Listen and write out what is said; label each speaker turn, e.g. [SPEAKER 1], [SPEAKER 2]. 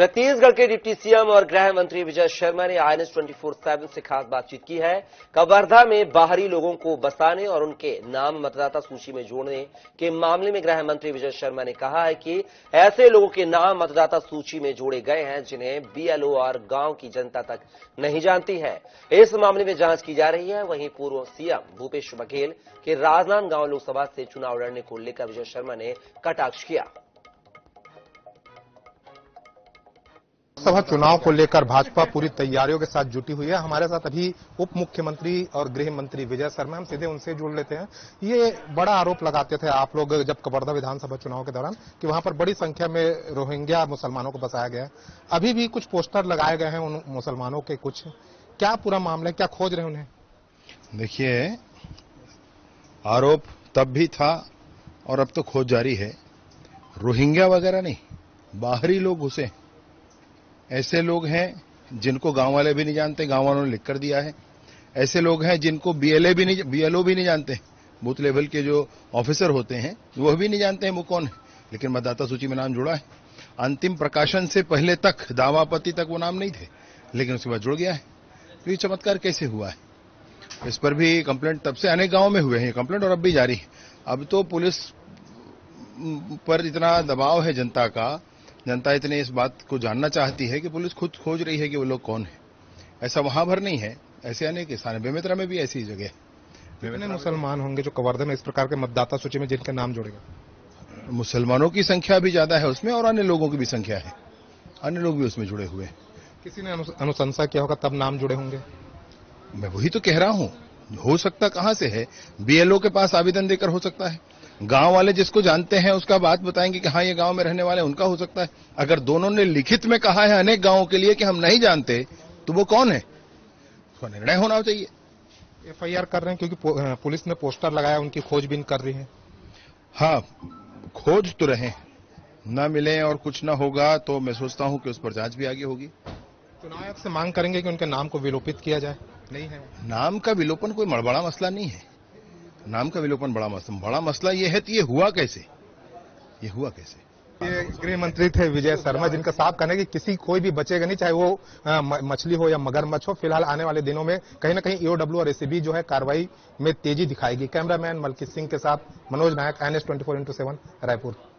[SPEAKER 1] छत्तीसगढ़ के deputy CM और गृह मंत्री विजय शर्मा ने आईएनएस 24/7 से खास बातचीत की है। कवर्धा में बाहरी लोगों को बसाने और उनके नाम मतदाता सूची में जोड़ने के मामले में गृह मंत्री विजय शर्मा ने कहा है कि ऐसे लोगों के नाम मतदाता सूची में जोड़े गए हैं, जिन्हें बीएलओ और गाँव की जनता तक नहीं जानती है। इस मामले में जाँच की जा रही है। वहीं पूर्व सीएम भूपेश बघेल के राजनांदगांव लोकसभा से चुनाव लड़ने को लेकर विजय शर्मा ने कटाक्ष किया।
[SPEAKER 2] लोकसभा चुनाव को लेकर भाजपा पूरी तैयारियों के साथ जुटी हुई है। हमारे साथ अभी उप मुख्यमंत्री और गृह मंत्री विजय शर्मा हम सीधे उनसे जुड़ लेते हैं। ये बड़ा आरोप लगाते थे आप लोग जब कवर्धा विधानसभा चुनाव के दौरान कि वहाँ पर बड़ी संख्या में रोहिंग्या मुसलमानों को बसाया गया अभी भी कुछ पोस्टर लगाए गए हैं उन मुसलमानों के कुछ। क्या पूरा मामला है? क्या खोज रहे उन्हें?
[SPEAKER 3] देखिए, आरोप तब भी था और अब तो खोज जारी है। रोहिंग्या वगैरह नहीं, बाहरी लोग घुसे ऐसे लोग हैं जिनको गाँव वाले भी नहीं जानते, गाँव वालों ने लिख कर दिया है। ऐसे लोग हैं जिनको बीएलए भी नहीं बीएलओ भी नहीं जानते। बूथ लेवल के जो ऑफिसर होते हैं, वह भी नहीं जानते हैं वो कौन है। लेकिन मतदाता सूची में नाम जुड़ा है। अंतिम प्रकाशन से पहले तक दावापति तक वो नाम नहीं थे, लेकिन उसके बाद जुड़ गया है। तो ये चमत्कार कैसे हुआ है? इस पर भी कंप्लेंट तब से अनेक गाँवों में हुए हैं। कंप्लेंट और अब भी जारी है। अब तो पुलिस पर इतना दबाव है जनता का जनता इतने इस बात को जानना चाहती है कि पुलिस खुद खोज रही है कि वो लोग कौन है। ऐसा वहाँ भर नहीं है ऐसे अनेक स्थान है बेमेतरा में भी ऐसी जगह है।
[SPEAKER 2] कितने मुसलमान होंगे जो कवर्धा में इस प्रकार के मतदाता सूची में जिनके नाम जोड़ेगा
[SPEAKER 3] मुसलमानों की संख्या भी ज़्यादा है उसमें और अन्य लोगों की भी संख्या है। अन्य लोग भी उसमें जुड़े हुए हैं।
[SPEAKER 2] किसी ने अनुशंसा किया होगा तब नाम जुड़े होंगे?
[SPEAKER 3] मैं वही तो कह रहा हूँ। हो सकता कहाँ से है? बीएलओ के पास आवेदन देकर हो सकता है। गाँव वाले जिसको जानते हैं उसका बात बताएँगे कि हाँ ये गाँव में रहने वाले उनका हो सकता है। अगर दोनों ने लिखित में कहा है अनेक गाँवों के लिए कि हम नहीं जानते तो वो कौन है? उसका निर्णय होना चाहिए।
[SPEAKER 2] एफआईआर कर रहे हैं क्योंकि पुलिस ने पोस्टर लगाया उनकी खोजबीन कर रही है।
[SPEAKER 3] हाँ खोज तो रहे। न मिले और कुछ न होगा तो मैं सोचता हूँ कि उस पर जाँच भी आगे होगी।
[SPEAKER 2] चुनाव आयोग से मांग करेंगे कि उनके नाम को विलोपित किया जाए। नहीं है।
[SPEAKER 3] नाम का विलोपन कोई मड़बड़ा मसला नहीं है। नाम का विलोपन बड़ा मसला बड़ा मसला ये है कि ये हुआ कैसे? ये हुआ कैसे?
[SPEAKER 2] ये गृह मंत्री थे विजय शर्मा, जिनका साफ़ कहना है कि किसी कोई भी बचेगा नहीं, चाहे वो मछली हो या मगरमच्छ हो, फ़िलहाल आने वाले दिनों में कहीं ना कहीं ईओडब्ल्यू और एसीबी जो है कार्रवाई में तेज़ी दिखाएगी। कैमरामैन मलकीत सिंह के साथ Manoj Nayak N S twenty four into seven Raipur.